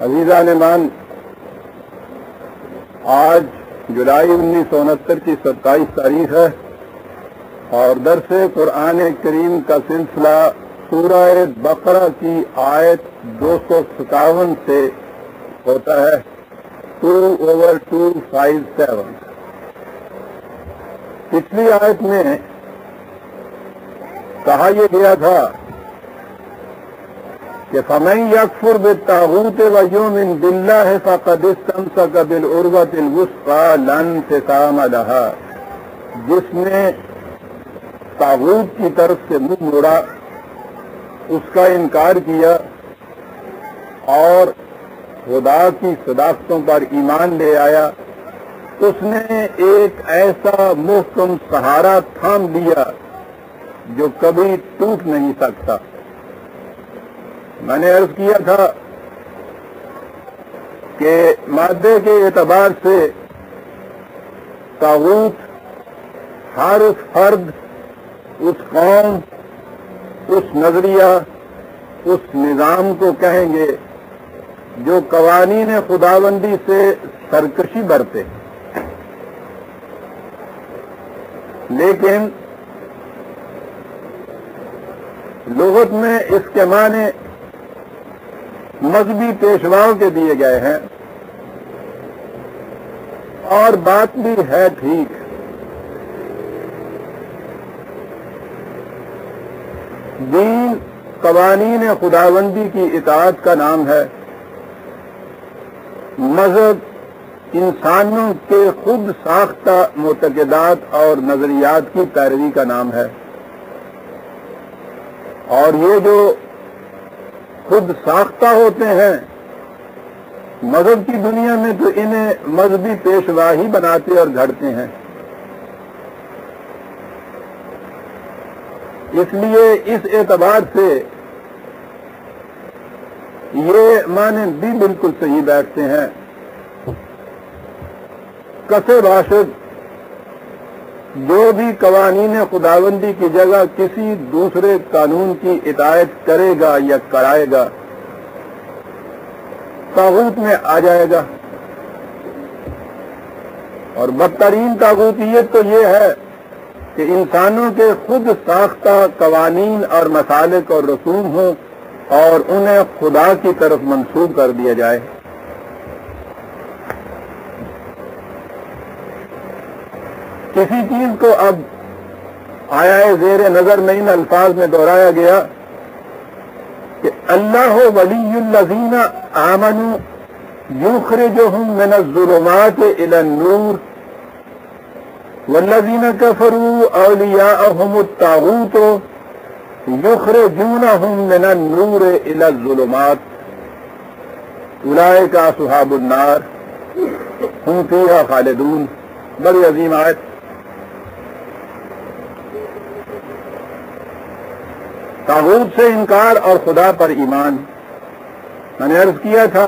अजीजा मान आज जुलाई उन्नीस सौ उनहत्तर की सत्ताईस तारीख है और दरस कुरान करीम का सिलसिला सूरह बकरा की आयत दो सौ सतावन से होता है two over two five seven पिछली आयत में कहा यह गया था कि फमई यकफुर बिताबूत वयूम इन बिल्ला है फ़कदिस्तम सकबिल उर्वत वुस्का लन से काम लहा। जिसने ताबूत की तरफ़ से मुँह मोड़ा, उसका इनकार किया और खुदा की सदाकतों पर ईमान ले आया उसने एक ऐसा मुहकम सहारा थाम लिया जो कभी टूट नहीं सकता। मैंने अर्ज़ किया था कि मादे के एतबार से ताबूत, हर उस फर्द, उस कौम, उस नज़रिया, उस निज़ाम को कहेंगे जो कवानीन खुदाबंदी से सरकशी बरते। लेकिन लोगत में इसके माने मजहबी पेशवाओं के दिए गए हैं। और बात भी है ठीक। दीन कवानीन खुदाबंदी की इतात का नाम है। मज़हब इंसानों के खुद साख्ता, मुतकदात और नजरियात की पैरवी का नाम है। और ये जो खुद साख्ता होते हैं, मज़हब की दुनिया में तो इन्हें मजहबी पेशवा ही बनाते और घड़ते हैं। इसलिए इस एतबार से ये माने भी बिल्कुल सही बैठते हैं। कसे बाशद जो भी कवानीन खुदाबंदी की जगह किसी दूसरे कानून की इतायत करेगा या कराएगा ताबूत में आ जाएगा। और बदतरीन ताबूतियत तो ये है कि इंसानों के खुद साख्ता कवानीन और मसालिक और रसूम हों और उन्हें खुदा की तरफ़ मंसूब कर दिया जाए। किसी चीज़ को अब आया है जेर नज़र में इन अल्फाज में दोहराया गया कि अल्लाह वलीजीना आमनु यूखरे जो हम मिनजुलमात इलनूर वल्लजीना कफरू अलिया ताबूत युखरे जूना नूर इलजुलमात उलाए का सुहाबुन्नार हम फिया खालिदून। बड़ी अजीम आयत। ताबूत से इनकार और खुदा पर ईमान। मैंने अर्ज़ किया था,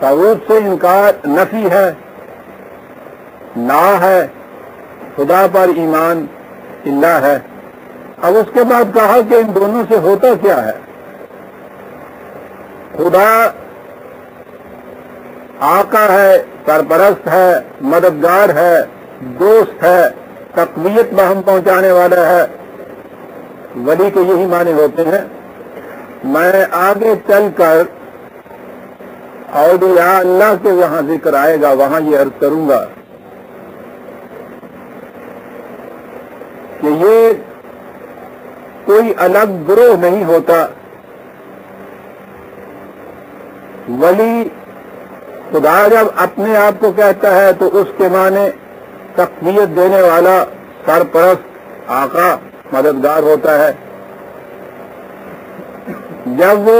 ताबूत से इनकार नफी है, ना है, खुदा पर ईमान इल्ला है। अब उसके बाद कहा कि इन दोनों से होता क्या है? खुदा आका है, सरपरस्त है, मददगार है, दोस्त है तकबीयत में हम पहुँचाने वाला है। वली के यही माने होते हैं, मैं आगे चलकर और यहाँ अल्लाह के जहाँ ज़िक्र आएगा, वहाँ ये अर्ज़ करूँगा कि ये कोई अलग ग्रोह नहीं होता। वली खुदा जब अपने आप को कहता है तो उसके माने तकवीत देने वाला, सरपरस्त, आका मददगार होता है। जब वो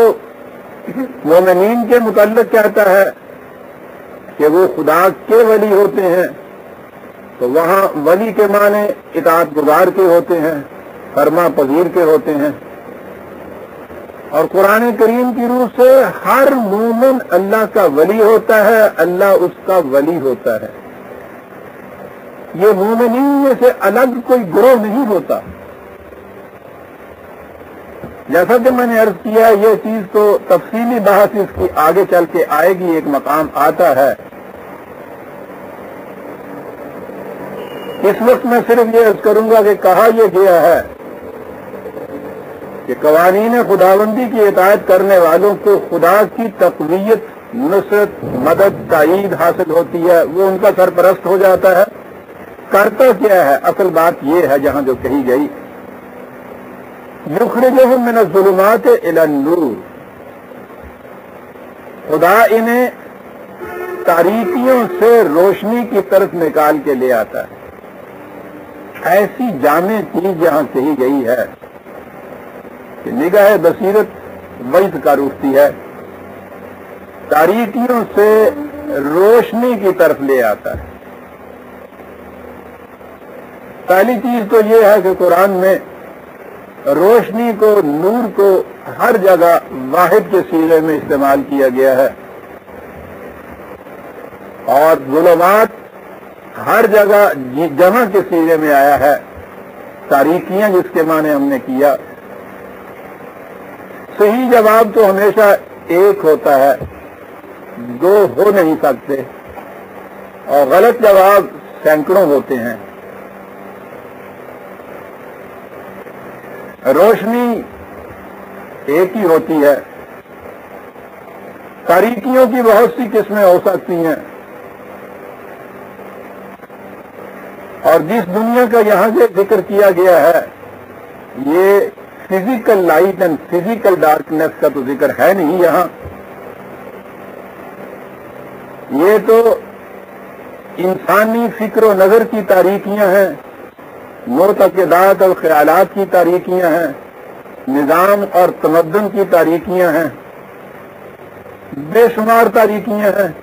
मोमिन के मुतलक कहता है कि वो खुदा के वली होते हैं तो वहाँ वली के माने इतात गुजार के होते हैं, फरमा पजीर के होते हैं। और कुरान करीम की रूह से हर मोमिन अल्लाह का वली होता है, अल्लाह उसका वली होता है। ये मोमिन में से अलग कोई ग्रोह नहीं होता। जैसा कि मैंने अर्ज़ किया, ये चीज़ तो तफसीली बहस इसकी आगे चल के आएगी, एक मकाम आता है। इस वक्त मैं सिर्फ़ ये अर्ज़ करूँगा कि कहा यह गया है कि कवानीन खुदाबंदी की हिदायत करने वालों को खुदा की तकवीत, नुसरत, मदद ताईद हासिल होती है, वो उनका सरपरस्त हो जाता है। करता क्या है? असल बात यह है जहाँ जो कही गई। युखरजह मिन जुलमात नूर खुदा इन्हें तारीखियों से रोशनी की तरफ़ निकाल के ले आता है ऐसी जामे चीज़ जहाँ कही गई है कि निगाह बसीरत वैध का रूठती है तारीखियों से रोशनी की तरफ़ ले आता है पहली चीज़ तो यह है कि कुरान में रोशनी को, नूर को हर जगह वाहिद के सीरे में इस्तेमाल किया गया है। और जुलमात हर जगह जहाँ के सीरे में आया है। तारीखियाँ जिसके माने हमने किया। सही जवाब तो हमेशा एक होता है, दो हो नहीं सकते। और गलत जवाब सैकड़ों होते हैं। रोशनी एक ही होती है। तारीखियों की बहुत सी किस्में हो सकती हैं। और जिस दुनिया का यहाँ से ज़िक्र किया गया है, ये physical light and physical darkness का तो ज़िक्र है नहीं यहाँ। ये तो इंसानी फ़िक्र नज़र की तारीखियाँ हैं। मोतकदात और ख्याल की तारीखियाँ हैं, निज़ाम और तमदन की तारीखियाँ हैं, बेशुमार तारीखियाँ हैं,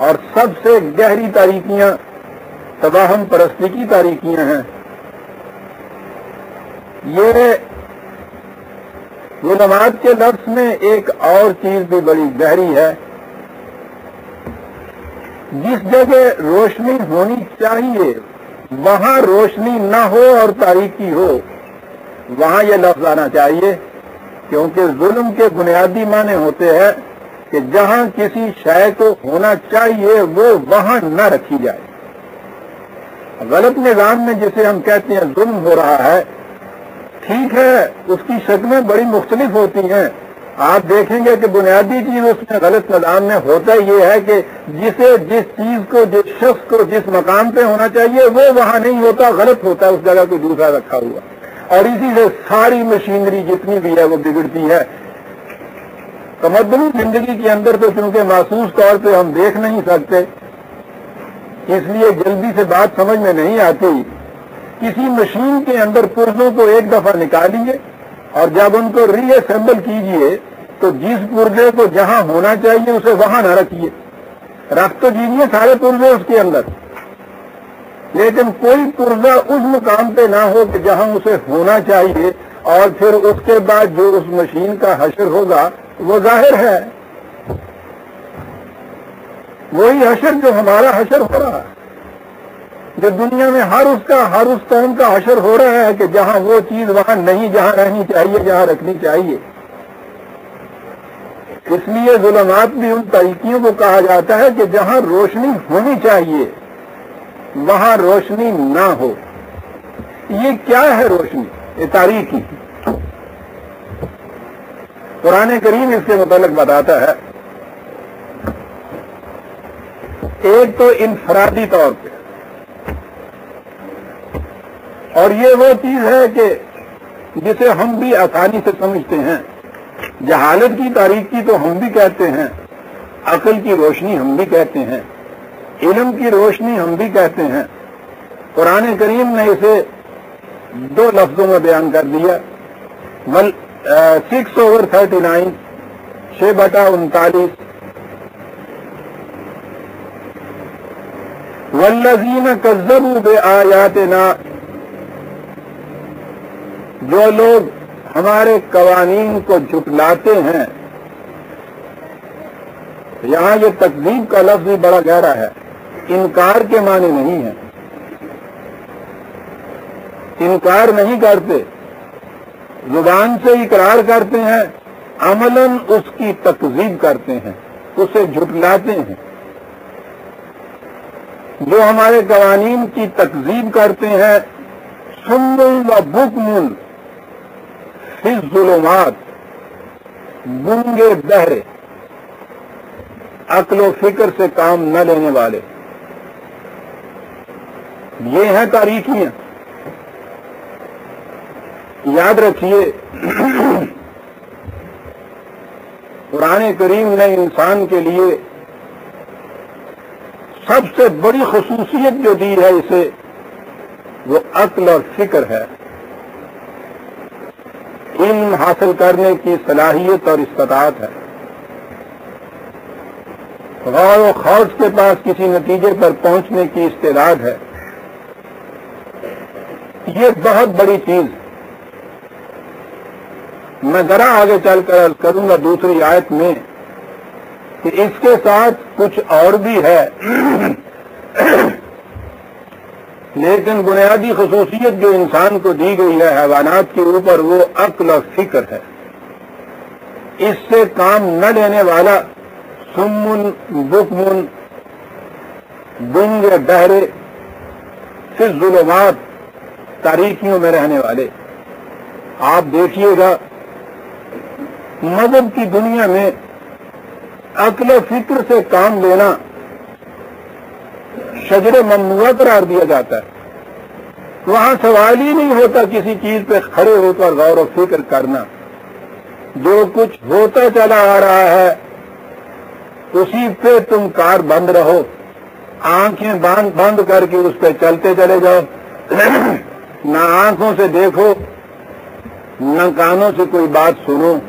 और सबसे गहरी तारीखियाँ, तबाहम परस्ती की तारीखियाँ हैं। ये गुलमात के लफ्ज में एक और चीज़ भी बड़ी गहरी है, जिस जगह रोशनी होनी चाहिए वहाँ रोशनी न हो और तारीकी हो, वहाँ यह लफ्ज आना चाहिए, क्योंकि जुल्म के बुनियादी माने होते हैं कि जहाँ किसी शय को होना चाहिए, वो वहाँ न रखी जाए। गलत निज़ाम में जिसे हम कहते हैं जुल्म हो रहा है, ठीक है, उसकी शक्लें बड़ी मुख्तलिफ़ होती हैं आप देखेंगे कि बुनियादी चीज़ उसमें गलत निदान में होता ये है कि जिसे, जिस चीज़ को, जिस शख्स को, जिस मकाम पे होना चाहिए, वो वहाँ नहीं होता, गलत होता है, उस जगह को दूसरा रखा हुआ। और इसी से सारी मशीनरी जितनी भी है, वो बिगड़ती है। तमदनी ज़िंदगी के अंदर तो चूँकि महसूस तौर पर हम देख नहीं सकते, इसलिए जल्दी से बात समझ में नहीं आती। किसी मशीन के अंदर पुर्जों को एक दफ़ा निकालिए और जब उनको रीअसेंबल कीजिए तो जिस पुर्जे को जहाँ होना चाहिए, उसे वहाँ न रखिए। रख तो दीजिए सारे पुर्जे उसके अंदर। लेकिन कोई पुर्जा उस मुकाम पे ना हो कि जहाँ उसे होना चाहिए, और फिर उसके बाद जो उस मशीन का हशर होगा, वो ज़ाहिर है। वही हशर जो हमारा हशर हो रहा है। जो दुनिया में हर उसका, हर उस कौम का हशर हो रहा है कि जहाँ वो चीज़ वहाँ नहीं, जहाँ रहनी चाहिए, जहाँ रखनी चाहिए। इसलिए जुलमात भी उन तरीकियों को कहा जाता है कि जहाँ रोशनी होनी चाहिए, वहाँ रोशनी ना हो। ये क्या है रोशनी? ये तारीखी पुराने करीम इसके मुतलक बताता है, एक तो इनफरादी तौर पे। और ये वो चीज़ है कि जिसे हम भी आसानी से समझते हैं। जहालत की तारीख की तो हम भी कहते हैं। अकल की रोशनी हम भी कहते हैं। इलम की रोशनी हम भी कहते हैं। पुराने करीम ने इसे दो लफ्जों में बयान कर दिया। वल सिक्स ओवर थर्टी नाइन छह बटा उनतालीस। वल्लजीन कज्जबू बे आयात ना जो लोग हमारे कवानीन को झुटलाते हैं। यहाँ ये तकदीब का लफ्ज भी बड़ा गहरा है। इनकार के माने नहीं है। इनकार नहीं करते। ज़ुबान से इकरार करते हैं। अमलन उसकी तकजीब करते हैं। उसे झुटलाते हैं। जो हमारे कवानीन की तकजीब करते हैं सुमुल व बुकमुल फिजुलमात गुंगे बहरे, अकलो फ़िक्र से काम न लेने वाले। ये हैं तारीखियाँ। याद रखिए, पुराने करीम ने इंसान के लिए सबसे बड़ी खसूसियत जो दी है इसे, वो अकल और फ़िक्र है। इल्म हासिल करने की सलाहियत और इस्तात है। गौर खौज के पास किसी नतीजे पर पहुँचने की इस्तेदाद है। ये बहुत बड़ी चीज़ मैं जरा आगे चलकर करूँगा दूसरी आयत में कि इसके साथ कुछ और भी है। लेकिन बुनियादी खसूसियत जो इंसान को दी गई है हैवानात के ऊपर, वो अक्ल और फ़िक्र है। इससे काम न लेने वाला सुमुन बुकमुन गुंग बहरे फिर जुलमात तारीखियों में रहने वाले। आप देखिएगा, मज़हब की दुनिया में अकल फ़िक्र से काम लेना शजर ममनुआ करार दिया जाता है। वहाँ सवाल ही नहीं होता किसी चीज़ पे खड़े होकर गौर और फ़िक्र करना। जो कुछ होता चला आ रहा है, उसी पे तुम कार बंद रहो। आँखें बंद बंद करके उस पर चलते चले जाओ। न आँखों से देखो, न कानों से कोई बात सुनो,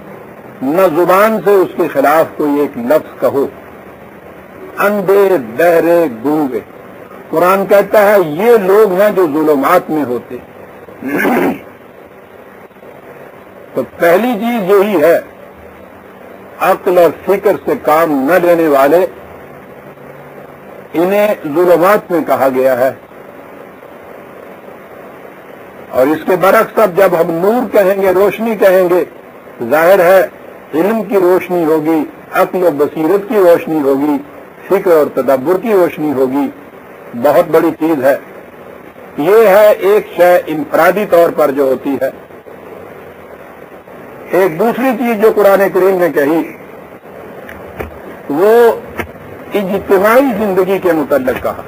न ज़ुबान से उसके खिलाफ कोई एक लफ्ज कहो। अंधे बहरे गूँगे। कुरान कहता है, ये लोग हैं जो जुलमात में होते तो पहली चीज़ यही है, अक्ल और फ़िक्र से काम न लेने वाले, इन्हें जुलमात में कहा गया है। और इसके बरक्स अब जब हम नूर कहेंगे, रोशनी कहेंगे ज़ाहिर है, इल्म की रोशनी होगी, अक्ल और बसीरत की रोशनी होगी, फ़िक्र और तदब्बर की रोशनी होगी। बहुत बड़ी चीज़ है। ये है एक शय इनफरादी तौर पर जो होती है। एक दूसरी चीज़ जो कुरान करीम ने कही, वो इज्तमाही ज़िंदगी के मुतल कहा।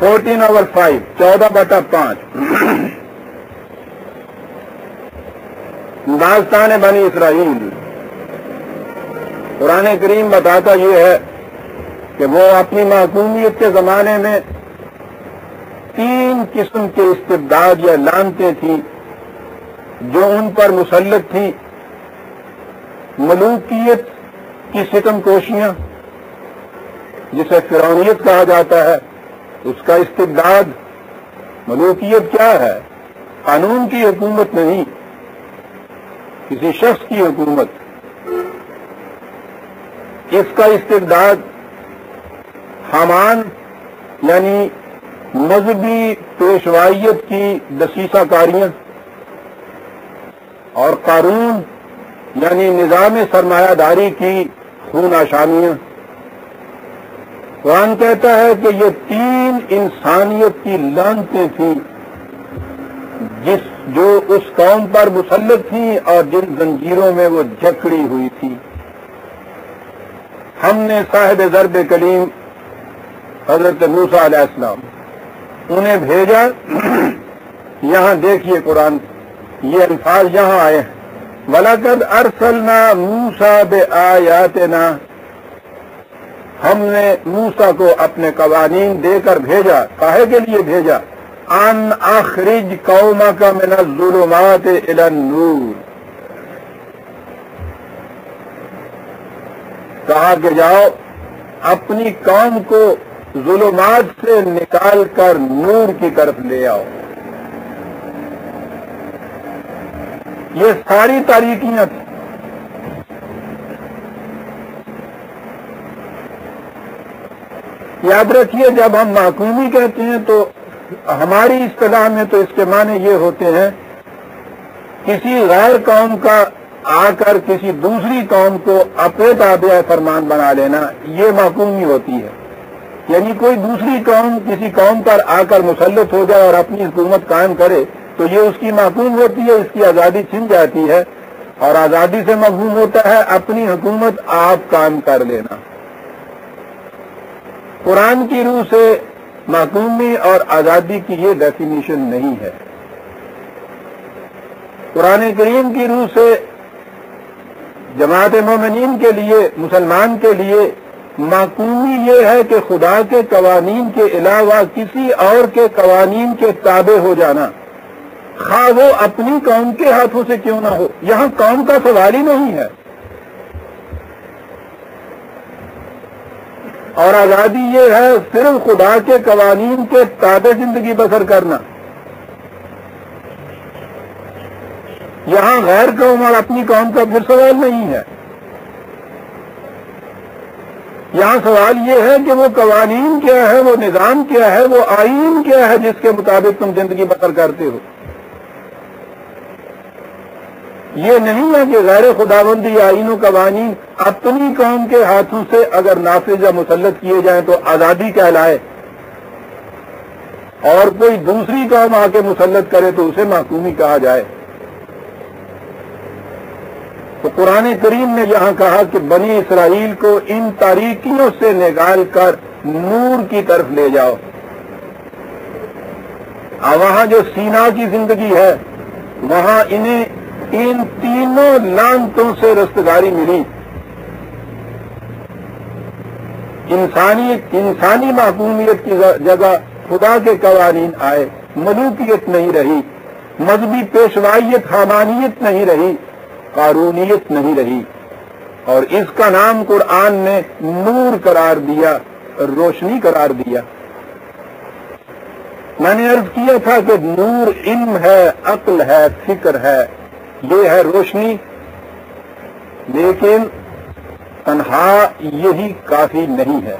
फोर्टीन ओवर फाइव, चौदह बटा पाँच। दास्तान बनी इसराइल। पुराने करीम बताता ये है कि वो अपनी महकूमियत के जमाने में तीन किस्म के इस्तेदाद या लानते थी, जो उन पर मुसलत थी। मलूकियत की सितम कोशियाँ, जिसे फिरौनियत कहा जाता है, उसका इस्तेदाद मलूकियत क्या है? कानून की हुकूमत नहीं, किसी शख्स की हुकूमत। इसका इस्तेदाद हमान, यानी मजहबी पेशवाइयत की दसीसाकारियाँ और कानून यानी निज़ाम सरमायादारी की खून आशानियाँ कुरान कहता है कि ये तीन इंसानियत की लानतें थी, जिस, जो उस कौम पर मुसलत थी और जिन जंजीरों में वो जकड़ी हुई थी। हमने साहिब जरब कलीम हज़रत मूसा अलैहिस्सलाम उन्हें भेजा। यहाँ देखिए कुरान, ये अल्फाज यहाँ आए हैं। वलकद अरसलना मूसा बे आयातना, हमने मूसा को अपने कवानीन देकर भेजा, काहे के लिए भेजा? अन आखरिज कौमा का मिना जुलुमात नूर। कहा कि जाओ, अपनी कौम को जुलुमात से निकाल कर नूर की तरफ़ ले आओ। ये सारी तारीखियाँ थी। याद रखिए, जब हम माकूमी कहते हैं तो हमारी इस्तेलाह में तो इसके माने ये होते हैं, किसी गैर कौम का आकर किसी दूसरी कौम को अपने ताबे फरमान बना लेना, ये माकूमी होती है। यानी कोई दूसरी कौम किसी कौम पर आकर मुसलत हो जाए और अपनी हुकूमत कायम करे तो ये उसकी माकूम होती है इसकी आज़ादी छिन जाती है। और आज़ादी से मफहूम होता है, अपनी हुकूमत आप काम कर लेना। कुरान की रूह से माकूमी और आज़ादी की ये डेफिनेशन नहीं है। कुरान करीम की रूह से जमात मोमिन के लिए, मुसलमान के लिए माकूमी ये है कि खुदा के कवानीन के अलावा किसी और के कवानीन के ताबे हो जाना। खा वो अपनी कौम के हाथों से क्यों ना हो? यहाँ कौम का सवाल ही नहीं है। और आज़ादी ये है सिर्फ़ खुदा के कवानीन के ताबे ज़िंदगी बसर करना। यहाँ गैर कौम और अपनी कौम का फिर सवाल नहीं है। यहाँ सवाल ये है कि वो कवानीन क्या है, वो निज़ाम क्या है, वो आइन क्या है जिसके मुताबिक तुम ज़िंदगी बसर करते हो? ये नहीं है कि गैर खुदाबंदी आइन कवानीन अपनी कौम के हाथों से अगर नाफिज या मुसलत किए जाए तो आज़ादी कहलाए। और कोई दूसरी कौम आके मुसलत करे तो उसे माकूमी कहा जाए। तो कुरान करीम ने यहाँ कहा कि बनी इसराइल को इन तारीकियों से निकाल कर नूर की तरफ़ ले जाओ। और वहाँ जो सीना की ज़िंदगी है, वहाँ इन्हें इन तीनों लानतों से रस्तगारी मिली। इंसानी इंसानी माकूमियत की जगह खुदा के कवानीन आए, मलूकियत नहीं रही, मजहबी पेशवाइयत, हमानियत नहीं रही। कानूनीत नहीं रही। और इसका नाम कुरान ने नूर करार दिया, रोशनी करार दिया। मैंने अर्ज़ किया था कि नूर इल्म है, अक्ल है, फ़िक्र है, ये है रोशनी। लेकिन तनहा यही काफ़ी नहीं है।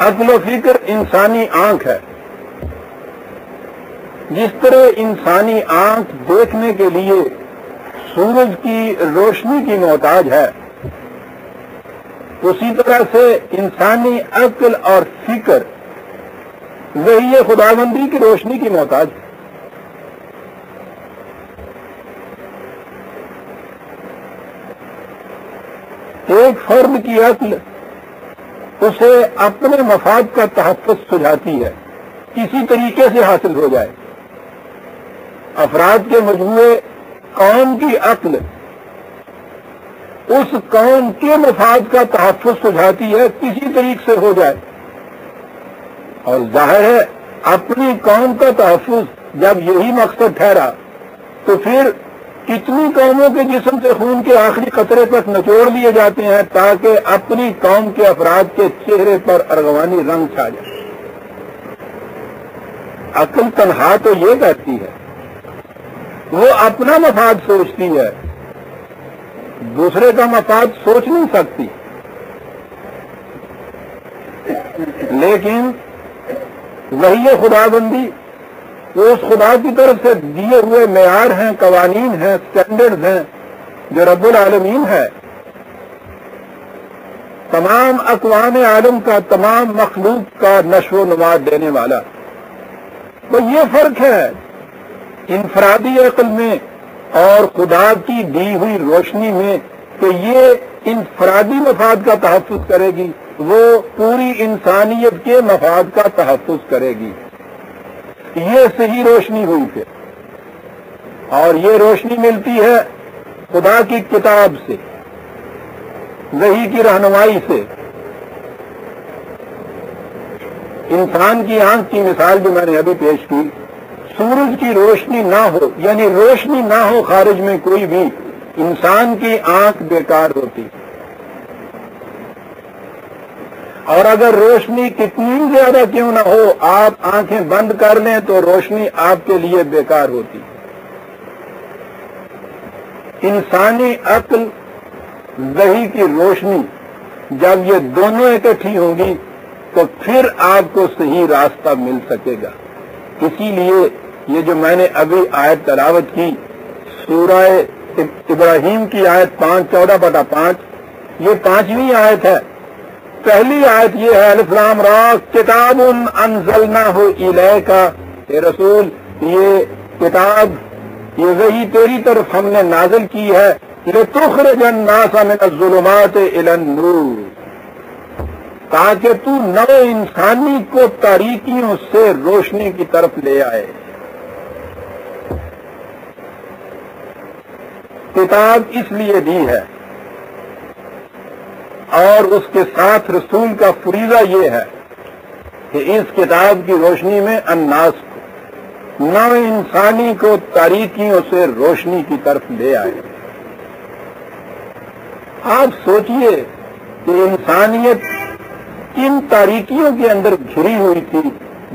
अक्ल फ़िक्र इंसानी आँख है। जिस तरह इंसानी आँख देखने के लिए सूरज की रोशनी की मोहताज है। उसी तरह से इंसानी अक्ल और फ़िक्र, वही खुदाबंदी की रोशनी की मोहताज है। एक फर्द की अक्ल उसे अपने मफाद का तहफ़ सुझाती है, किसी तरीके से हासिल हो जाए। अफराद के मजमूए कौम की अक्ल। उस कौम के मफाद का तहफ़ सुझाती है, किसी तरीके से हो जाए। और ज़ाहिर है, अपनी कौम का तहफ़ जब यही मकसद ठहरा तो फिर कितनी कौमों के जिसम से खून के आखिरी कतरे तक नचोड़ लिए जाते हैं, ताकि अपनी कौम के अफराद के चेहरे पर अरगवानी रंग छा जाए। अकल तनहा तो ये कहती है वो अपना मफाद सोचती है। दूसरे का मफाद सोच नहीं सकती। लेकिन वही खुदाबंदी। वो उस खुदा की तरफ़ से दिए हुए मैार हैं, कवानीन हैं स्टैंडर्ड हैं, जो रब्बुल आलमीन है। तमाम अकवाम आलम का, तमाम मखलूक का नशो नुमा देने वाला। तो ये फ़र्क है इनफरादी अकल में और खुदा की दी हुई रोशनी में कि ये इनफरादी मफाद का तहफ़ करेगी, वो पूरी इंसानियत के मफाद का तहफ़ करेगी। ये सही रोशनी हुई फिर और ये रोशनी मिलती है खुदा की किताब से, वही की रहनुमाई से। इंसान की आँख की मिसाल जो मैंने अभी पेश की। सूरज की रोशनी ना हो, यानी रोशनी ना हो खारिज में कोई भी, इंसान की आँख बेकार होती। और अगर रोशनी कितनी ज़्यादा क्यों ना हो, आप आँखें बंद कर लें तो रोशनी आपके लिए बेकार होती। इंसानी अक्ल वही की रोशनी, जब ये दोनों इकट्ठी होगी तो फिर आपको सही रास्ता मिल सकेगा। इसीलिए ये जो मैंने अभी आयत तलावत की, सूरह इब्राहिम की आयत पाँच, चौदह बटा पाँच, ये पांचवी आयत है। पहली आयत ये है अलफलाम रा किताब उन अनजलना हो इलय का रसूल, ये किताब, ये वही तेरी तरफ़ हमने नाजल की है। ये तुखरजन नासा में जुलमात इलन नूर। ताकि तू नए इंसानी को तारीकियों से रोशनी की तरफ़ ले आए। किताब इसलिए दी है। और उसके साथ रसूल का फरीजा ये है कि इस किताब की रोशनी में अन्नास को नव इंसानी को तारीकियों से रोशनी की तरफ़ ले आए। आप सोचिए कि इंसानियत किन तारीकियों के अंदर घिरी हुई थी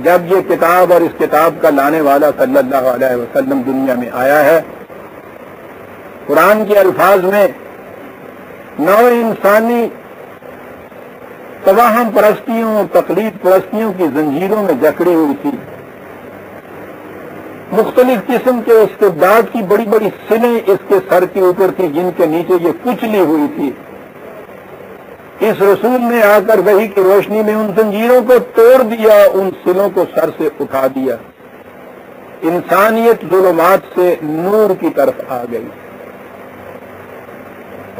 जब ये किताब और इस किताब का लाने वाला सल्लल्लाहु अलैहि वसल्लम दुनिया में आया है। कुरान के अल्फाज में नव इंसानी तबाहम परस्तियों तकलीफ़ परस्तियों की जंजीरों में जकड़ी हुई थी। मुख्तलिफ़ किस्म के इस्तेदाद की बड़ी बड़ी सिलें इसके सर के ऊपर थी, जिनके नीचे ये कुचली हुई थी। इस रसूल ने आकर वही की रोशनी में उन जंजीरों को तोड़ दिया, उन सिलों को सर से उठा दिया। इंसानियत जुलमात से नूर की तरफ़ आ गई।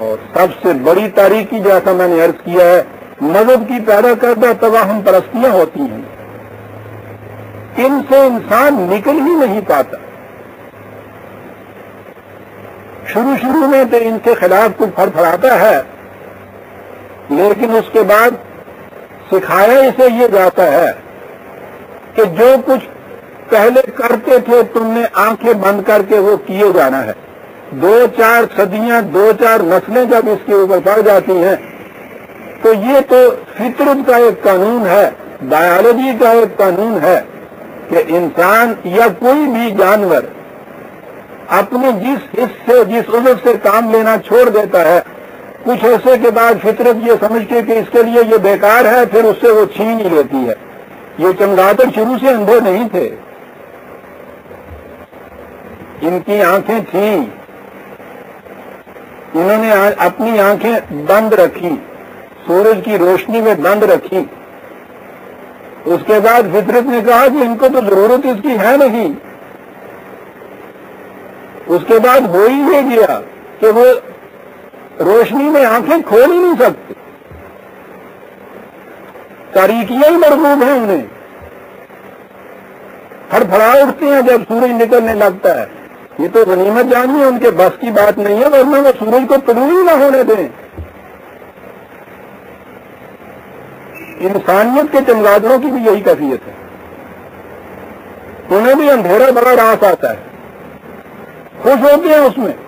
और सबसे बड़ी तारीखी जैसा मैंने अर्ज़ किया है मज़हब की पैदा करदा तबाहम परस्तियाँ होती हैं। इनसे इंसान निकल ही नहीं पाता। शुरू शुरू में तो इनके खिलाफ कुछ फड़फड़ाता है। लेकिन उसके बाद सिखाया इसे ये जाता है कि जो कुछ पहले करते थे, तुमने आँखें बंद करके वो किए जाना है। दो चार सदियाँ, दो चार नस्लें जब इसके ऊपर पड़ जाती हैं तो ये तो फितरत का एक कानून है बायोलॉजी का एक कानून है कि इंसान या कोई भी जानवर अपने जिस हिस्से, जिस उम्र से काम लेना छोड़ देता है कुछ ऐसे के बाद फितरत ये समझ के कि इसके लिए ये बेकार है, फिर उससे वो छीन ही लेती है। ये चमगादड़ शुरू से अंधे नहीं थे। इनकी आँखें थी। इन्होंने अपनी आँखें बंद रखी। सूरज की रोशनी में बंद रखी। उसके बाद फितरत ने कहा कि इनको तो ज़रूरत इसकी है नहीं। उसके बाद हो ही ये गया कि वो रोशनी में आँखें खोल ही नहीं सकते। तारीखियाँ ही मरबूब हैं उन्हें। फड़फड़ा उठते हैं जब सूरज निकलने लगता है। ये तो गनीमत जानी है उनके बस की बात नहीं है, वरना वो सूरज को तुलू ही ना होने दें। इंसानियत के चमगादड़ों की भी यही कैफियत है। उन्हें भी अंधेरा बड़ा रास आता है। खुश होते हैं उसमें।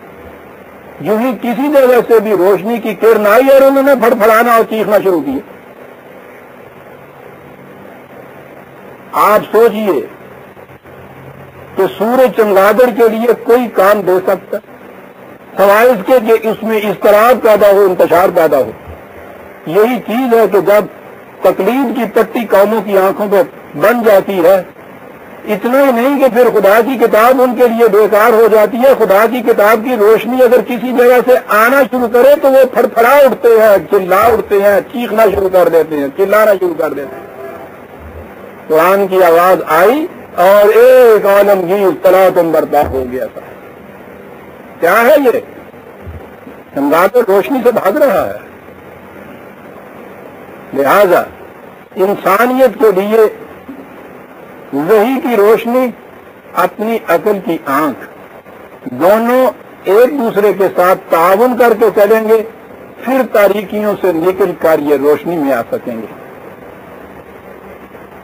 जो ही किसी जगह से भी रोशनी की किरण आई और उन्होंने फड़फड़ाना और चीखना शुरू किया आप सोचिए कि सूर्य चमगादड़ के लिए कोई काम दे सकता सवाल इसके कि उसमें इसतराब पैदा हो, इंतज़ार पैदा हो। यही चीज़ है कि जब तकलीफ़ की पट्टी कामों की आँखों पर बन जाती है इतना ही नहीं कि फिर खुदा की किताब उनके लिए बेकार हो जाती है। खुदा की किताब की रोशनी अगर किसी जगह से आना शुरू करे तो वो फड़फड़ा उठते हैं, चिल्ला उठते हैं, चीखना शुरू कर देते हैं, चिल्लाना शुरू कर देते हैं। कुरान की आवाज़ आई और एक आलमगीर तला तुम बर्ता हो गया था। क्या है ये? समझा तो रोशनी से भाग रहा है। लिहाजा इंसानियत के लिए वही की रोशनी, अपनी अकल की आँख। दोनों एक दूसरे के साथ ताउन करके चलेंगे, फिर तारीखियों से निकल कर ये रोशनी में आ सकेंगे।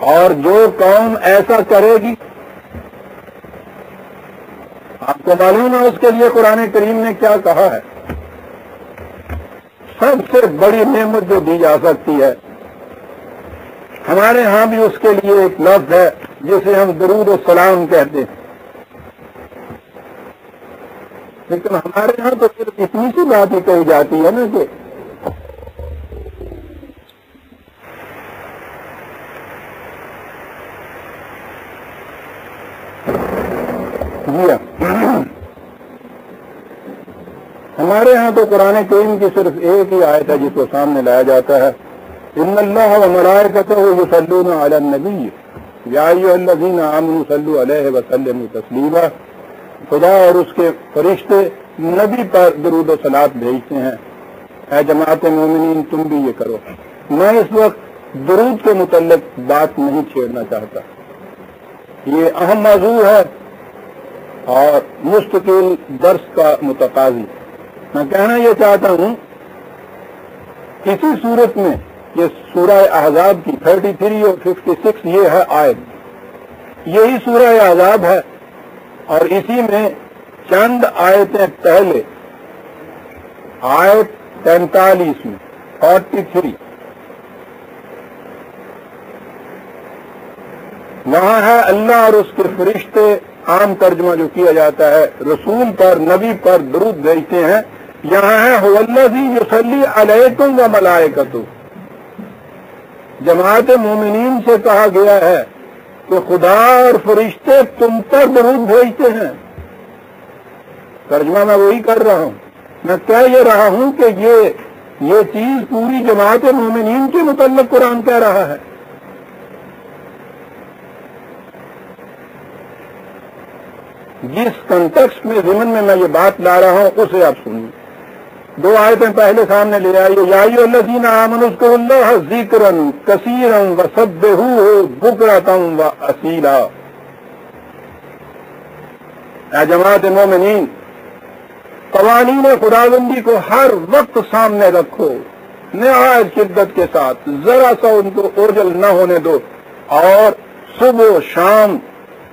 और जो कौम ऐसा करेगी, आपको मालूम है उसके लिए कुरान करीम ने क्या कहा है? सबसे बड़ी नेमत जो दी जा सकती है हमारे यहाँ भी उसके लिए एक लफ्ज है, जिसे हम दरूद सलाम कहते हैं। लेकिन हमारे यहाँ तो सिर्फ़ इतनी सी बात ही कही जाती है ना कि हमारे यहाँ तो कुरान करीम की सिर्फ़ एक ही आयत है, जिसको सामने लाया जाता है। इन अल्लाह व मलायकत युसल्लून अला नबी याजीन आमनु सल्लु अलैहि वसल्लम तस्लीमा खुदा और उसके फरिश्ते नबी पर दरूद सलात भेजते हैं है जमात मोमिन तुम भी ये करो मैं इस वक्त दरूद के मुतलक बात नहीं छेड़ना चाहता ये अहम मौजू है और मुस्तकिल दर्श का मुतकाजी मैं कहना यह चाहता हूँ इसी सूरत में ये सूरह आजाब की 33 और 56 ये है आयत। यही सूरह आजाब है। और इसी में चंद आयतें पहले, आयत तैतालीस में 43 वहाँ है अल्लाह और उसके फरिश्ते, आम तर्जमा जो किया जाता है, रसूल पर, नबी पर दरूद भेजते हैं। यहाँ है हुल्लजी युसली अलैकुम व मलाइकतु जमात मोमिन से कहा गया है कि खुदा और फरिश्ते तुम पर दरूद भेजते हैं। तर्जमा मैं वही कर रहा हूँ। मैं कह ये रहा हूँ कि ये ये चीज़ पूरी जमात मोमिन के मुतल कुरान कह रहा है। जिस कंटेक्स्ट में जिमन में मैं ये बात ला रहा हूँ, उसे आप सुनिए। दो आयतें पहले सामने ले आइए याजीन आमन उसको जिक्रन कसीरन व सब्बहू बुकरतम व असीला. जमात मोमिन कवानीन खुदाबंदी को हर वक्त सामने रखो, नहायत शिद्दत के साथ, जरा सा उनको ओझल न होने दो, और सुबह शाम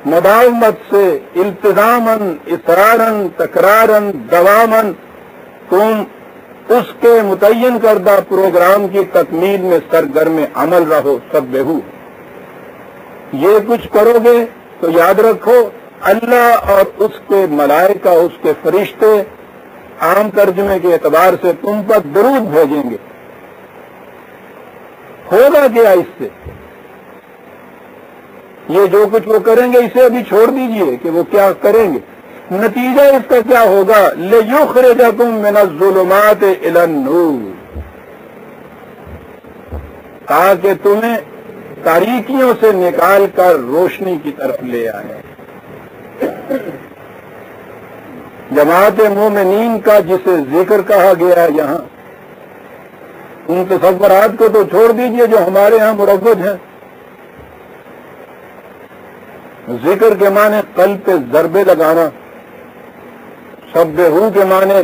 मदामत से इल्तजामन, इसरारन, तकरारन, दवामन तुम उसके मुतन करदा प्रोग्राम की तकमील में सरगर्म अमल रहो सब बेहू ये कुछ करोगे तो याद रखो, अल्लाह और उसके मलाइका उसके फरिश्ते आम तर्जमे के एतबार से तुम पर दरूद भेजेंगे। होगा क्या इससे? ये जो कुछ वो करेंगे, इसे अभी छोड़ दीजिए कि वो क्या करेंगे। नतीजा इसका क्या होगा? ले यू खरेजकुम मिनजुलमात इलनूर ताकि तुम्हें तारीकियों से निकाल कर रोशनी की तरफ़ ले आए। जमात मोमिनीन का, जिसे ज़िक्र कहा गया है यहाँ, उन तस्वरात को तो छोड़ दीजिए जो हमारे यहाँ मुरवज हैं। ज़िक्र के माने कल पे जरबे लगाना। सब बेहू के माने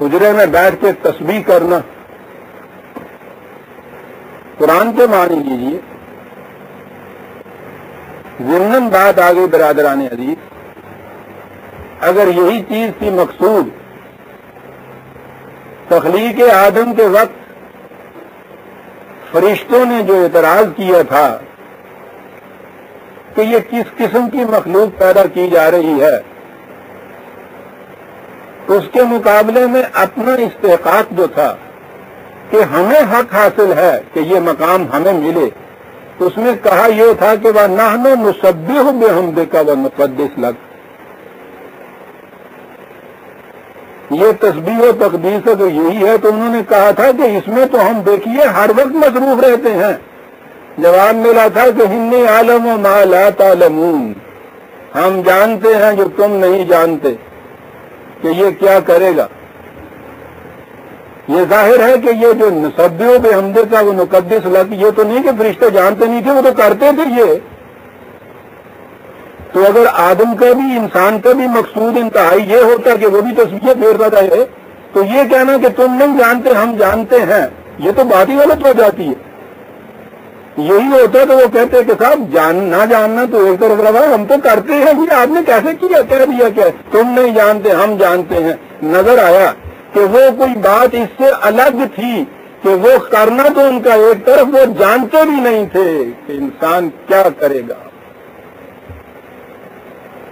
हुजरे में बैठ के तस्बीह करना। कुरान के माने लीजिए। जिमन बात आ गई बरादरान अज़ीज़। अगर यही चीज़ थी मकसूद, तखलीक आदम के वक्त फरिश्तों ने जो एतराज़ किया था कि ये किस किस्म की मखलूक पैदा की जा रही है। उसके मुकाबले में अपना इस्तेकाक जो था कि हमें हक हासिल है कि ये मकाम हमें मिले, उसने कहा यह था कि वह नाहनो मुसब्बिह बेहमद का व मुकदस लग। ये तस्बीह और तकदीस तो यही है तो उन्होंने कहा था कि इसमें तो हम देखिए, हर वक्त मसरूफ रहते हैं। जवाब मिला था कि हिन्नी आलम माला तालमून। हम जानते हैं जो तुम नहीं जानते। कि ये क्या करेगा? ये ज़ाहिर है कि ये जो नसबियों पे हमदे था, वो मुकदस लग ये तो नहीं कि फरिश्ते जानते नहीं थे, वो तो करते थे ये। तो अगर आदम का भी, इंसान का भी मकसूद इंतहाई ये होता कि वो भी तस्वीरें फेरता रहे तो ये कहना कि तुम नहीं जानते, हम जानते हैं। ये तो बात ही गलत हो जाती है। यही होता है तो वो कहते हैं कि साहब, जान, ना जानना तो एक तरफ़ रहा हम तो करते हैं ये आपने कैसे किया कह दिया क्या? तुम नहीं जानते, हम जानते हैं। नज़र आया कि वो कोई बात इससे अलग थी कि वो करना तो उनका एक तरफ़, वो जानते भी नहीं थे कि इंसान क्या करेगा।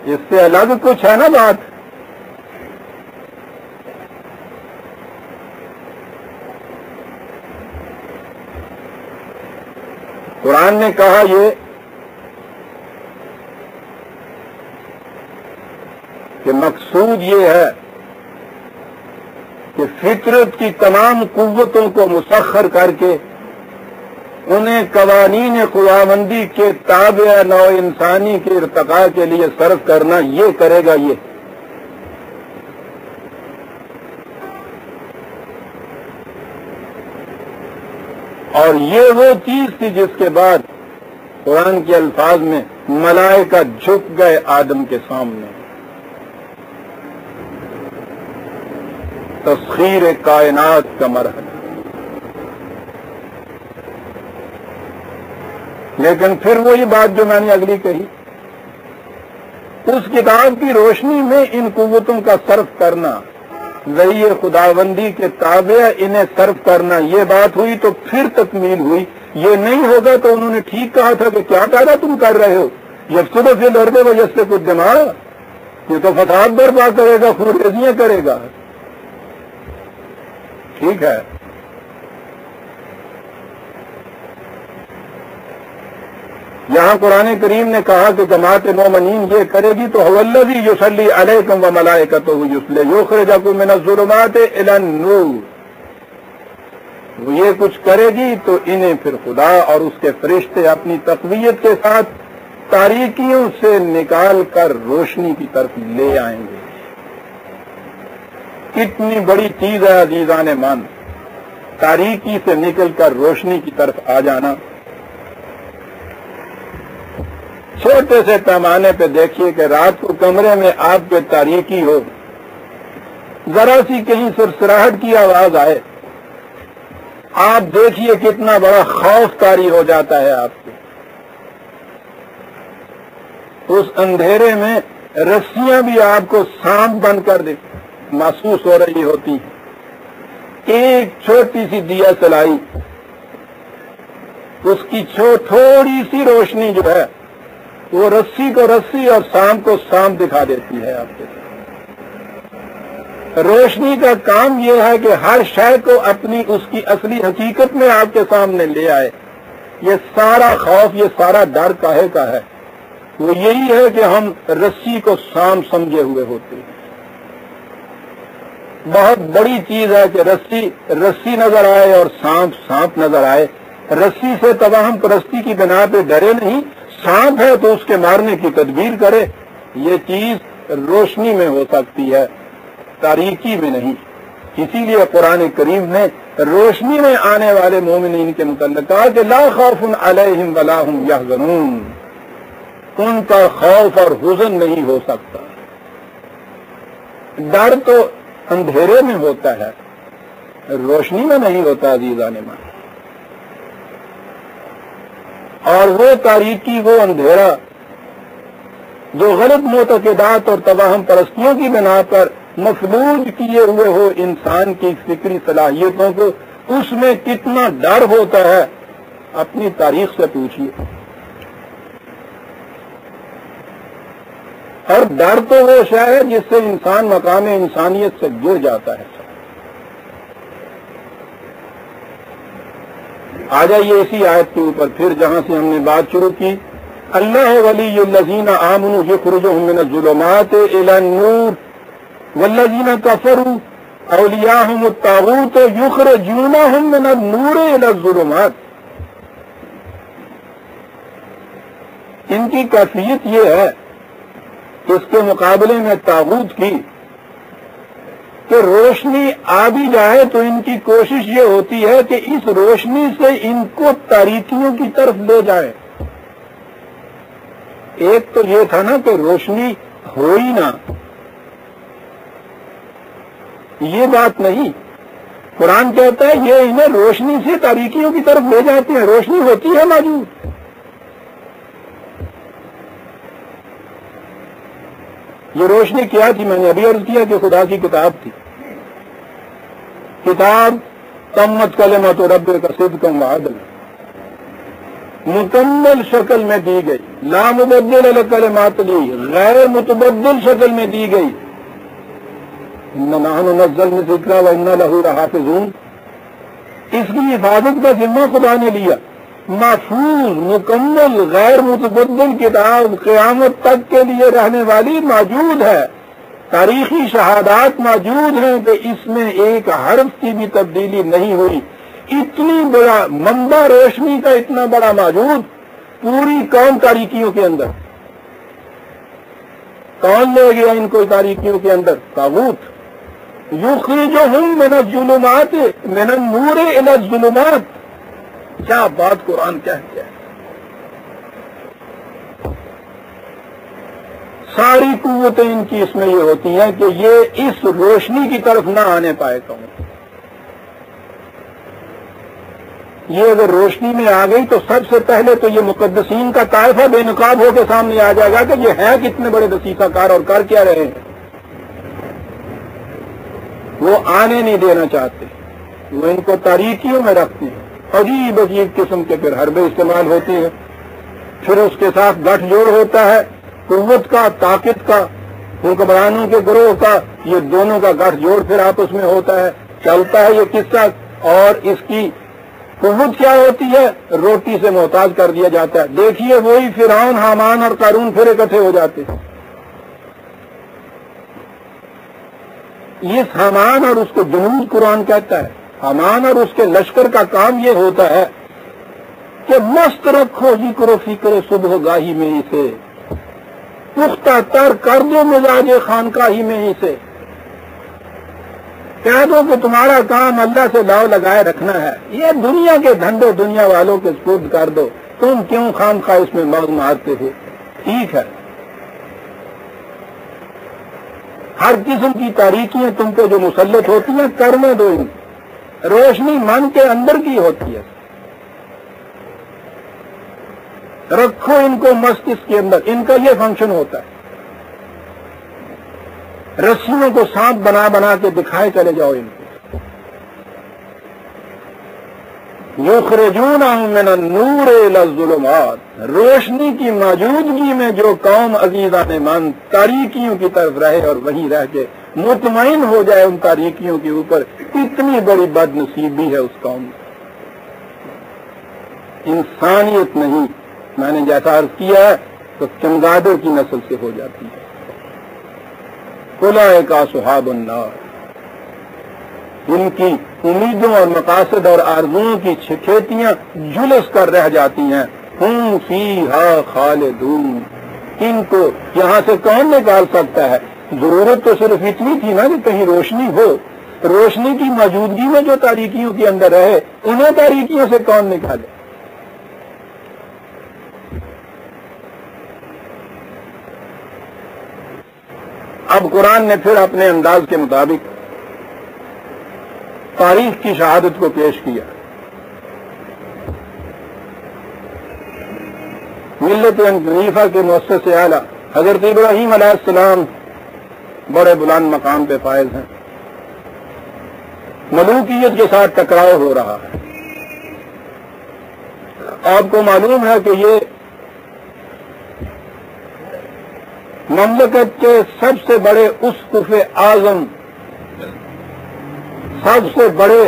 इससे अलग कुछ है ना बात? कुरान ने कहा ये कि मकसूद ये है कि फितरत की तमाम कुतों को मुसखर करके उन्हें कवानीन खुदाबंदी के ताब नौ इंसानी के इरतका के लिए सर्फ करना ये करेगा ये। और ये वो चीज़ थी जिसके बाद कुरान के अल्फाज में मलाइका झुक गए आदम के सामने। तस्खीर कायनात का मरहल। लेकिन फिर वही बात जो मैंने अगली कही, उस किताब की रोशनी में इन कुतों का सर्फ करना ज़रिए खुदाबंदी के ताबे इन्हें सर्व करना। ये बात हुई तो फिर तकमील हुई। ये नहीं होगा तो उन्होंने ठीक कहा था कि क्या कहना तुम कर रहे हो? जब सुबह फिर लड़ने वजह से कुछ दिमाग, ये तो फसाद बर्पा करेगा खुरेजियाँ करेगा। ठीक है? यहाँ कुरान करीम ने कहा कि जमात मोमनीन ये करेगी तो हवल्लजी युसली अलैकुम व मलाइकत युसले युखरजकुम मिन जुलमात इलन नूर। ये कुछ करेगी तो इन्हें फिर खुदा और उसके फरिश्ते अपनी तकवीत के साथ तारीकियों से निकाल कर रोशनी की तरफ़ ले आएँगे। कितनी बड़ी चीज़ है अजीजा ने मान तारीकी से निकलकर रोशनी की तरफ़ आ जाना। छोटे से पैमाने पे देखिए कि रात को कमरे में आपके तारीकी हो। जरा सी कहीं सुरसराहट की आवाज़ आए। आप देखिए कितना बड़ा खौफ तारी हो जाता है आपको। उस अंधेरे में रस्सियाँ भी आपको सांप बनकर महसूस हो रही होती। एक छोटी सी दिया चलाई। उसकी छो थोड़ी सी रोशनी जो है वो रस्सी को रस्सी और शाम को शाम दिखा देती है आपके रोशनी का काम यह है कि हर शय को अपनी उसकी असली हकीकत में आपके सामने ले आए। ये सारा खौफ, ये सारा डर काहे का है? वो यही है कि हम रस्सी को शाम समझे हुए होते हैं। बहुत बड़ी चीज़ है कि रस्सी रस्सी नज़र आए और सांप सांप नज़र आए। रस्सी से तबाहम परस्ती की बिना पे डरे नहीं सांप है तो उसके मारने की तदबीर करे, ये चीज़ रोशनी में हो सकती है तारीकी में नहीं। इसीलिए कुरान करीम ने रोशनी में आने वाले मोमिन के मुतल कहा कि ला खौफ अलहम वलाहम यहजनून। उनका खौफ और हुजन नहीं हो सकता। डर तो अंधेरे में होता है, रोशनी में नहीं होता अजीजा ने मान और वो तारीकी वो अंधेरा, जो गलत मोतकदात और तबाहम परस्तियों की बिना पर मफलूज किए हुए हो इंसान की फिक्री सलाहियतों को, उसमें कितना डर होता है, अपनी तारीख से पूछिए। और डर तो वो शय है जिससे इंसान मकाम इंसानियत से गिर जाता है। आ जाइए इसी आयत के ऊपर। फिर जहाँ से हमने बात शुरू की, अल्लाह वलीजीना आमन यखरुजुमिन जुलमात नूर, वल्लजीना कफरू अलियाहम ताबूत युखरजूनहुम मिन नूर जुलमात। इनकी कैफियत ये है इसके मुकाबले में ताबूत की कि रोशनी आ भी जाए तो इनकी कोशिश ये होती है कि इस रोशनी से इनको तारीखियों की तरफ़ ले जाए। एक तो ये था ना कि रोशनी हो ही ना। ये बात नहीं। कुरान कहता है ये इन्हें रोशनी से तारीखियों की तरफ़ ले जाते हैं। रोशनी होती है मौजूद ये रोशनी क्या थी? मैंने अभी अर्ज़ किया कि खुदा की किताब थी। किताब तमत कलमत रब का सिद्ध वादल मुकम्मल शक्ल में दी गई। लामुबद्दल कलमात दी गैर मुतबदल शक्ल में दी गई। नमान नजल में जिक्रा व इन्ना लहू हाफिजून इसकी हिफाजत का जिम्मा खुदा ने लिया। महफूज मुकम्मल गैर मुतबदल किताब क्यामत तक के लिए रहने वाली मौजूद है। तारीखी शहादात मौजूद हैं कि इसमें एक हर्फ की भी तब्दीली नहीं हुई। इतनी बड़ा मंदा रोशनी का इतना बड़ा मौजूद पूरी कौम तारीखियों के अंदर। कौन ले गया इनको तारीखियों के अंदर? ताबूत। युखरी जो हम मेरा जुलूमात मेरा नूर इला जुलूमात। क्या बात कुरान कहते हैं। सारी कुतें इनकी इसमें ये होती हैं कि ये इस रोशनी की तरफ़ ना आने पाए कौन ये अगर रोशनी में आ गई तो सबसे पहले तो ये मुकदसीन का तायफा बेनकाब होकर सामने आ जाएगा कि ये है कितने बड़े दसीकाकार और कर क्या रहे हैं। वो आने नहीं देना चाहते। वो इनको तारीखियों में रखते हैं। अजीब अजीब किस्म के फिर हरबे इस्तेमाल होती हैं। फिर उसके साथ गठजोड़ होता है। कुत का, ताकत का, हुक्मरानों के ग्रोह का, ये दोनों का गठजोड़ फिर आपस में होता है। चलता है ये किस्सा और इसकी कुत क्या होती है? रोटी से मोहताज कर दिया जाता है। देखिए वही फिरौन, हामान और कारून फिर इकट्ठे हो जाते हैं। ये हमान और उसको जुनूद कुरान कहता है। हमान और उसके लश्कर का काम ये होता है कि मस्त रखो, ज़िक्र फ़िक्र, सुबह गाही में इसे। पुख्ता तर कर दो मिजाज खानकाही में ही से। कह दो कि तुम्हारा काम अल्लाह से लाव लगाए रखना है। ये दुनिया के धंधे दुनिया वालों के स्पुर्द कर दो। तुम क्यों खाम खा इसमें मग मारते हो? ठीक है। हर किस्म की तारीखियाँ तुमको जो मुसलत होती हैं करने दो। रोशनी मन के अंदर की होती है। रखो इनको मस्तिष्क के अंदर। इनका ये फ़ंक्शन होता है। रस्सियों को सांप बना बना के दिखाए चले जाओ इनको। युखरजून मैंने नूर जुलमात। रोशनी की मौजूदगी में जो कौम अजीजा ने मन तारीखियों की तरफ़ रहे और वहीं रह के मुतमिन हो जाए उन तारीखियों के ऊपर, इतनी बड़ी बदनसीबी है उस कौम इंसानियत नहीं। मैंने जैसा अर्ज़ किया तो चमगादों की नस्ल से हो जाती है। खुला का सुहाबुन्नार उनकी उम्मीदों और मकासद और आरजुओं की खेतियाँ जुलस कर रह जाती हैं। हम फ़ी हा खालिदून। इनको यहाँ से कौन निकाल सकता है? ज़रूरत तो सिर्फ़ इतनी थी ना कि कहीं रोशनी हो। रोशनी की मौजूदगी में जो तारीखियों के अंदर रहे, उन्हें तारीखियों से कौन निकाले? अब कुरान ने फिर अपने अंदाज के मुताबिक तारीख की शहादत को पेश किया। मिलत हनीफा के मुस्से से आला, हज़रत इब्राहिम सलाम बड़े बुलंद मकाम पे फायज हैं। मलूकियत के साथ टकराव हो रहा है। आपको मालूम है कि ये ममलकत के सबसे बड़े उसकुफ आज़म, सबसे बड़े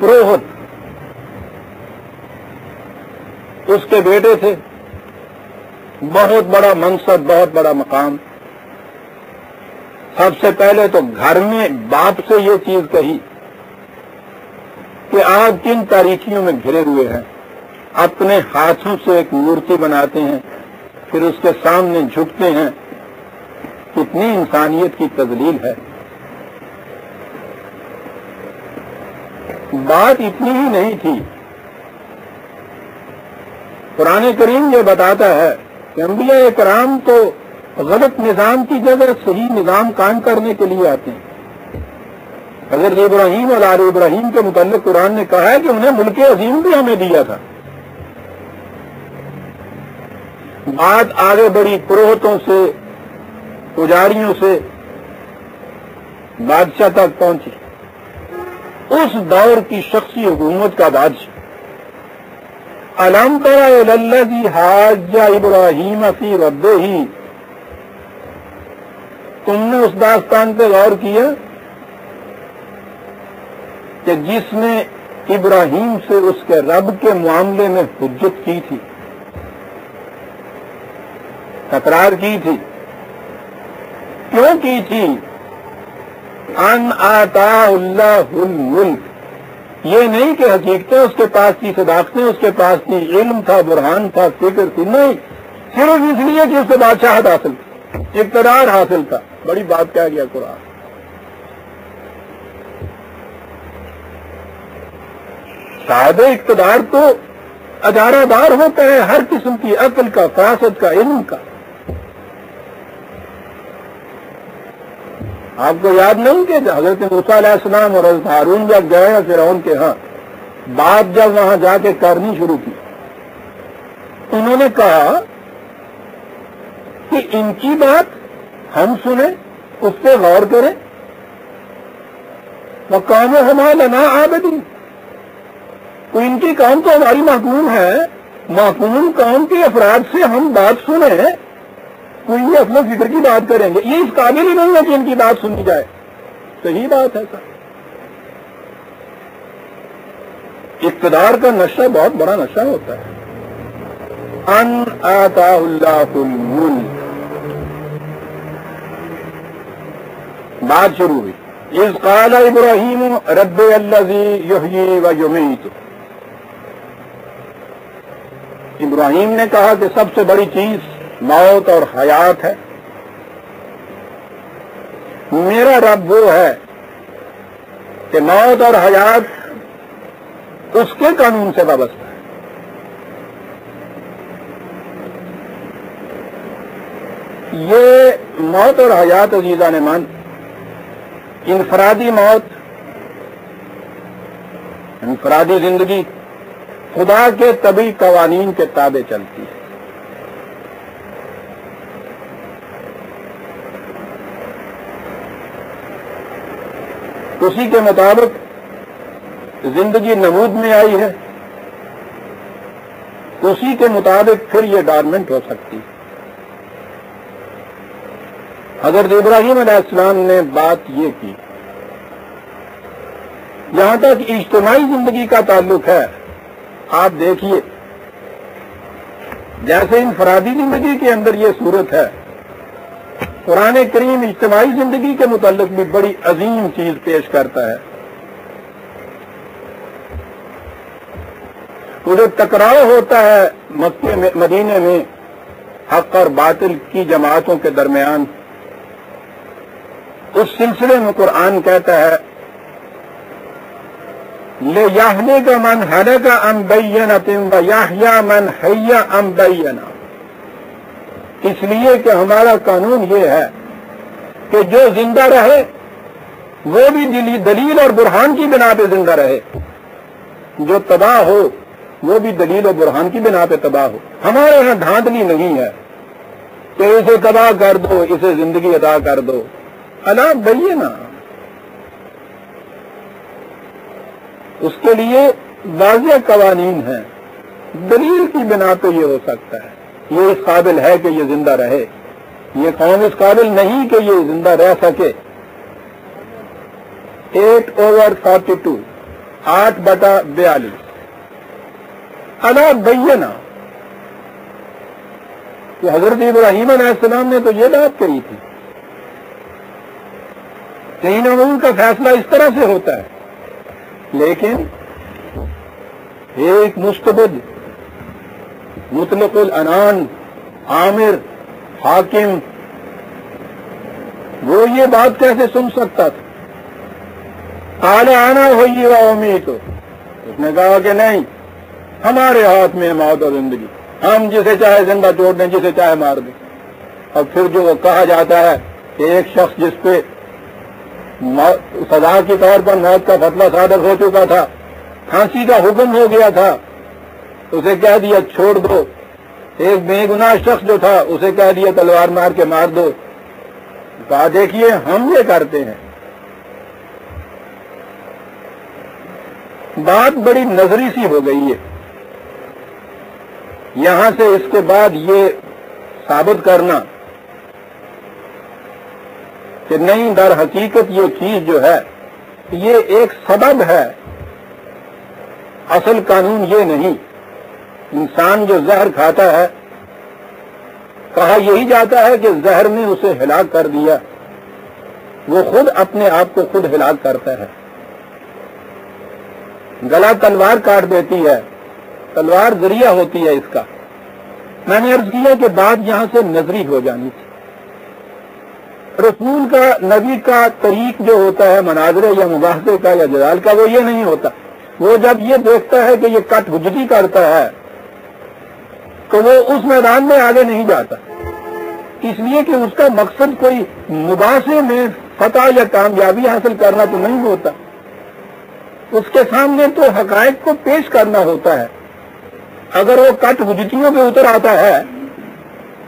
पुरोहित उसके बेटे थे। बहुत बड़ा मनसब, बहुत बड़ा मकाम। सबसे पहले तो घर में बाप से ये चीज़ कही कि आप किन तारीखियों में घिरे हुए हैं? अपने हाथों से एक मूर्ति बनाते हैं। फिर उसके सामने झुकते हैं। कितनी इंसानियत की तजलील है। बात इतनी ही नहीं थी। पुराने करीम ये बताता है कि अम्बिया कराम तो गलत निज़ाम की जगह सही निज़ाम कायम करने के लिए आते हैं। अगर इब्राहिम और आर इब्राहिम के मुतल कुरान ने कहा है कि उन्हें मुल्क अजीम भी हमें दिया था। बात आगे बढ़ी पुरोहितों से, पुजारियों से बादशाह तक पहुँची। उस दौर की शख्सी हुकूमत का बादशाह। अलम तरा हाजा इब्राहिम फ़ी रद्दे ही तुमने उस दास्तान पे गौर किया कि जिसने इब्राहिम से उसके रब के मामले में हुज्जत की थी। तकरार की थी। क्यों की थी? अन आता मुल्क। ये नहीं कि हकीकतें उसके पास थी, सदाकतें उसके पास थी, इल्म था, बुरहान था, फ़िक्र थी, नहीं। सिर्फ़ इसलिए कि उसको बादशाहत हासिल इकतदार हासिल था बड़ी बात कह गया कुरान। शायद इकतदार तो अजारादार होता है, हर किस्म की अकल का, फरासत का, इल्म का। आपको याद नहीं कि हज़रत मूसलाम और हज़रत हारून जब गए फिर उनके यहाँ, बात जब वहाँ जाके करनी शुरू की, उन्होंने कहा कि इनकी बात हम सुने, उस पर गौर करें। वो काम हमारा ना आबदी। तो इनकी काम तो हमारी महकूम है। महकूम काम के अफराद से हम बात सुने तो ये अपने फ़िक्र की बात करेंगे। ये इस काबिल ही नहीं है कि इनकी बात सुनी जाए। सही बात है सर। इकतदार का नशा बहुत बड़ा नशा होता है। अन आताउल्लाहुल बात शुरू हुई। इस काला इब्राहिम रब अल्लाजी युही व युमीत। इब्राहिम ने कहा कि सबसे बड़ी चीज़ मौत और हयात है। मेरा रब वो है कि मौत और हयात उसके कानून से वाबस्ता है। ये मौत और हयात अजीजा ने मान, इनफरादी मौत, इनफरादी ज़िंदगी खुदा के तभी कवानीन के ताबे चलती है। उसी के मुताबिक ज़िंदगी नमूद में आई है। उसी के मुताबिक फिर ये गारमेंट हो सकती है। हज़रत इब्राहिम अलैहिस्सलाम ने बात ये की जहाँ तक इज्तमाही ज़िंदगी का ताल्लुक है। आप देखिए, जैसे इनफरादी ज़िंदगी के अंदर ये सूरत है कुरान करीम इज्तमाही ज़िंदगी के मुतलक भी बड़ी अजीम चीज़ पेश करता है। तो जो टकराव होता है मक्के में, मदीने में हक और बातिल की जमातों के दरमियान। उस सिलसिले में कुरान कहता है, ले याहने का मन हर का अम बैन तिम याहिया मन हैया अम बैना इसलिए कि हमारा कानून ये है कि जो ज़िंदा रहे, वो भी दलील और बुरहान की बिना पे ज़िंदा रहे। जो तबाह हो, वो भी दलील और बुरहान की बिना पे तबाह हो। हमारे यहाँ धांधली नहीं है कि इसे तबाह कर दो, इसे ज़िंदगी अदा कर दो। अला दइए ना। उसके लिए वाजिया कवानीन है। दलील की बिना पे ये हो सकता है। ये इस काबिल है कि ये ज़िंदा रहे। ये कौन इस काबिल नहीं कि ये ज़िंदा रह सके। एट ओवर फोर्टी टू, आठ बटा बयालीस। अला बैना तो हज़रत इब्राहिम अलैहिस्सलाम ने तो ये बात करी थी। कहीं ना का फैसला इस तरह से होता है। लेकिन एक मुस्तबद मुतलकुल अनान, आमिर, हाकिम। वो ये बात कैसे सुन सकता था? काले आना हो व उम्मीद। उसने कहा कि नहीं, हमारे हाथ में मौत और ज़िंदगी। हम जिसे चाहे ज़िंदा छोड़ दें, जिसे चाहे मार दें। और फिर जो कहा जाता है कि एक शख्स जिसपे सजा के तौर पर मौत का फतला सादर हो चुका था, फांसी का हुक्म हो गया था उसे कह दिया, छोड़ दो। एक बेगुनाह शख्स जो था, उसे कह दिया, तलवार मार के मार दो। कहा, देखिए, हम ये करते हैं। बात बड़ी नजरी सी हो गई है। यहाँ से इसके बाद ये साबित करना कि नहीं, दर हकीकत ये चीज़ जो है, ये एक सबब है। असल कानून ये नहीं। इंसान जो जहर खाता है, कहा यही जाता है कि जहर ने उसे हिलाक कर दिया। वो खुद अपने आप को खुद हिलाक करता है। गला तलवार काट देती है, तलवार ज़रिया होती है इसका। मैंने अर्ज़ किया कि बात यहाँ से नजरी हो जानी थी। रसूल का, नबी का तरीक जो होता है, मनाजरे या मुबाहसे का या जलाल का, वो ये नहीं होता। वो जब ये देखता है कि ये कट हुजरी करता है तो वो उस मैदान में आगे नहीं जाता। इसलिए कि उसका मकसद कोई मुबासे में फतह या कामयाबी हासिल करना तो नहीं होता। उसके सामने तो हकायक को पेश करना होता है। अगर वो कट हुजतियों पे उतर आता है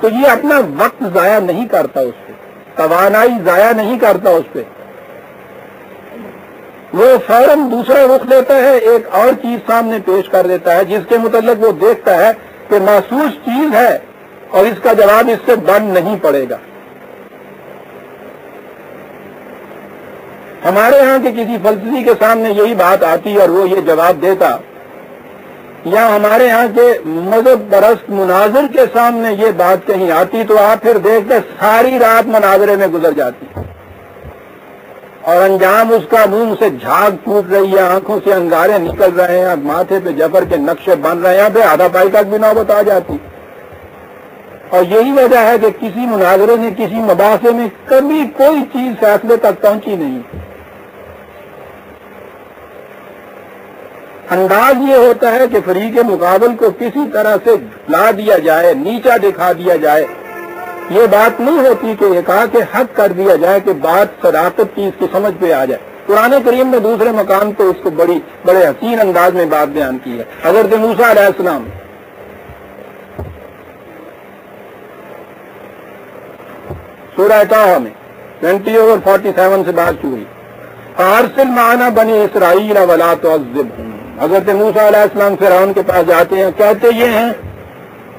तो ये अपना वक्त जाया नहीं करता उस पर तवानाई जाया नहीं करता उस पर वो फ़ौरन दूसरा रुख लेता है, एक और चीज़ सामने पेश कर देता है, जिसके मुतलक वो देखता है कि महसूस चीज़ है और इसका जवाब इससे बन नहीं पड़ेगा। हमारे यहाँ के किसी फलसफी के सामने यही बात आती और वो ये जवाब देता, या हमारे यहाँ के मज़हब परस्त मुनाजर के सामने ये बात कहीं आती तो आप फिर देखते सारी रात मनाजरे में गुजर जाती। और अंजाम उसका मुँह से झाग टूट रही है, आँखों से अंगारे निकल रहे हैं, माथे पे ज़फ़र के नक्शे बन रहे हैं आधा पाई तक भी नौबत आ जाती। और यही वजह है कि किसी मुनाजरे ने किसी मबासे में कभी कोई चीज़ फैसले तक पहुँची नहीं। अंदाज ये होता है कि के मुकाबल को किसी तरह से ला दिया जाए, नीचा दिखा दिया जाए ये बात नहीं होती कि ये कहा कि हद कर दिया जाए कि बात सदाकत की इसकी समझ पे आ जाए। पुराने करीम ने दूसरे मकाम पे उसको बड़ी, बड़े हसीन अंदाज में बात बयान की है। अगर मूसा अलैहिस्सलाम सूरह ताहा में ट्वेंटी ओवर फोर्टी सेवन से बात शुरू हुई। फारसिल माना बने इसराइल वला तो हज़रत मूसा अलैहिस्सलाम फिरौन के पास जाते हैं, कहते ये हैं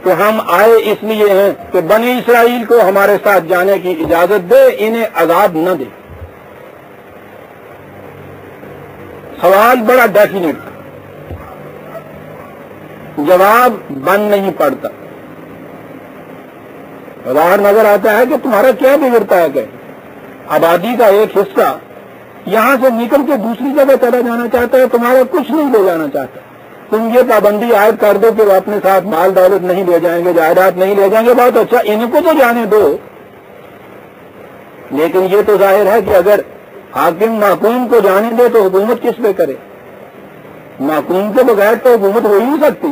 कि हम आए इसलिए हैं कि बनी इसराइल को हमारे साथ जाने की इजाज़त दे, इन्हें आज़ाद न दे। सवाल बड़ा डेफिनेट जवाब बन नहीं पड़ता। बाहर नज़र आता है कि तुम्हारा क्या बिगड़ता है कि आबादी का एक हिस्सा यहाँ से निकल के दूसरी जगह चला जाना चाहता है, तुम्हारा कुछ नहीं ले जाना चाहता। तुम ये पाबंदी आयद कर दो कि वो अपने साथ माल दौलत नहीं ले जाएँगे, जायदाद नहीं ले जाएँगे। बहुत अच्छा इनको तो जाने दो। लेकिन ये तो ज़ाहिर है कि अगर हाकिम माकूम को जाने दे तो हुकूमत किस पे करे? माकूम के बगैर तो हुकूमत हो ही नहीं सकती।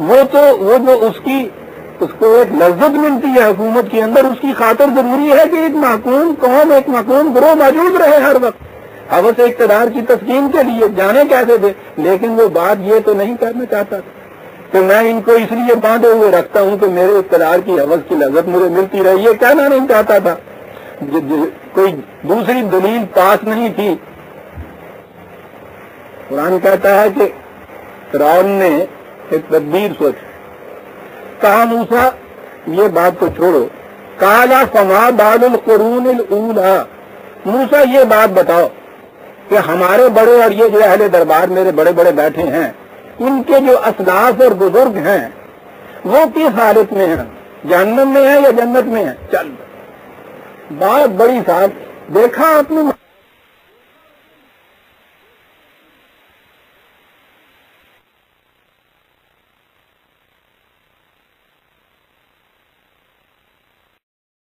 वो तो वो जो उसकी, उसको एक लज्जत मिलती है हुकूमत के अंदर, उसकी खातर ज़रूरी है कि एक माकूम कौम, एक माकूम ग्रोह मौजूद रहे हर वक्त। हवस इकतदार की तस्कीन के लिए जाने कैसे थे लेकिन वो बात ये तो नहीं करना चाहता। था तो मैं इनको इसलिए बांधे हुए रखता हूँ कि मेरे इकतदार की हवस की लजत मुझे मिलती रही ये कहना नहीं चाहता था। ज, ज, कोई दूसरी दलील पास नहीं थी। कुरान कहता है कि फिरौन ने एक तदबीर सोची। कहा मूसा ये बात को छोड़ो। काला फमा बादल करून मूसा ये बात बताओ। कि हमारे बड़े और ये जो अहले दरबार मेरे बड़े बड़े बैठे हैं, इनके जो असलाफ और बुज़ुर्ग हैं, वो किस हालत में है? जहन्नम में है या जन्नत में है? चल। बात बड़ी साहब देखा आपने